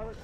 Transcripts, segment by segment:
Robert.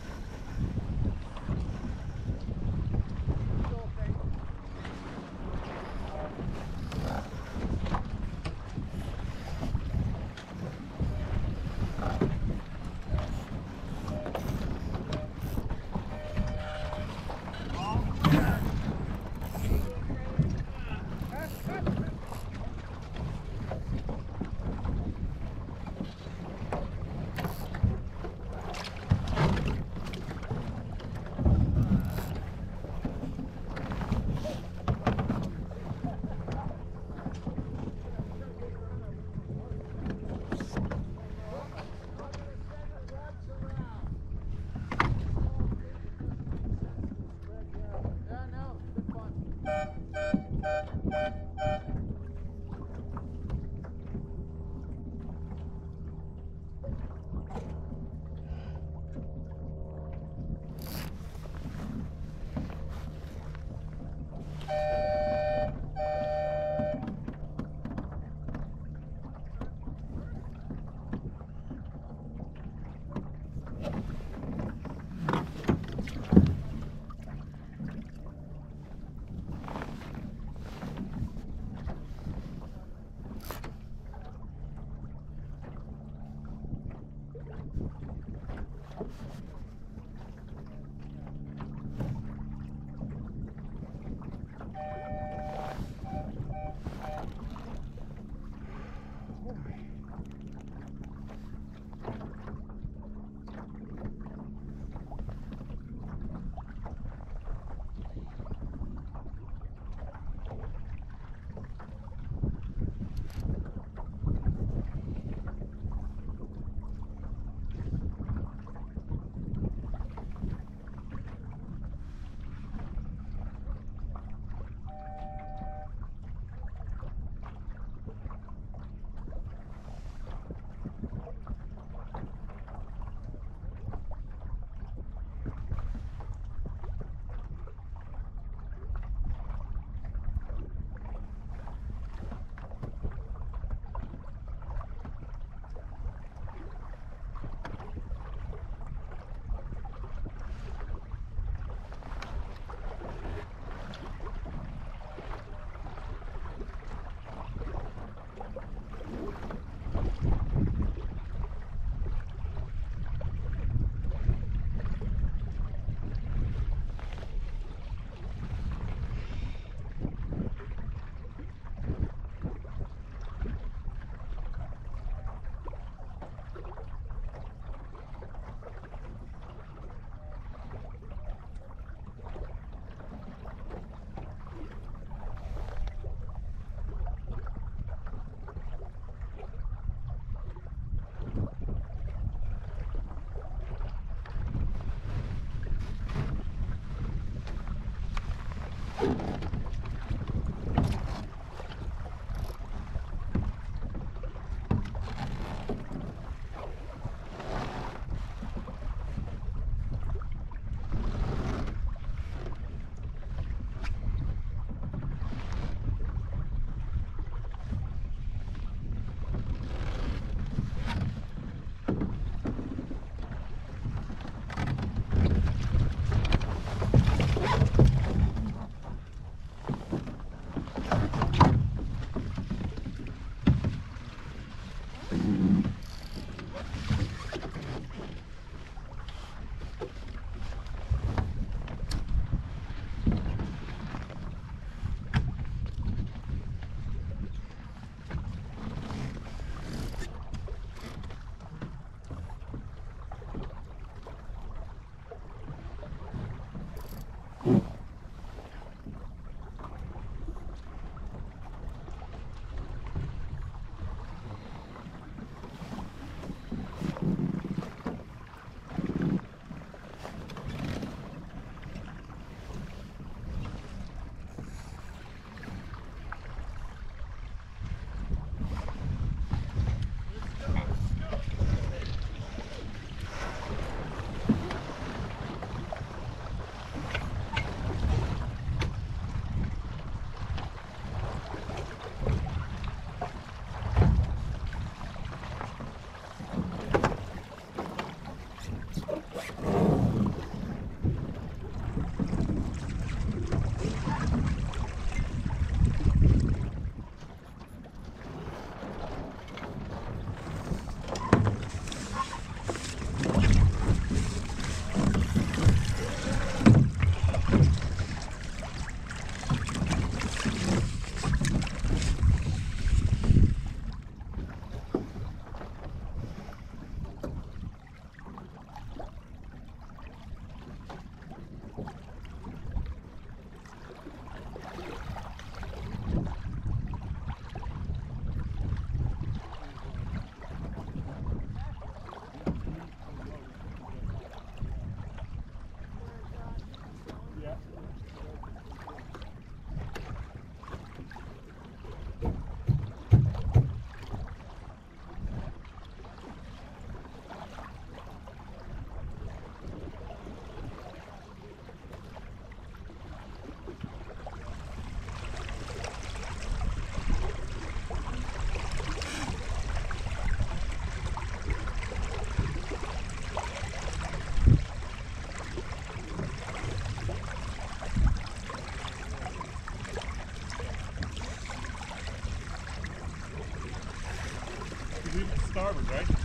starboard, right?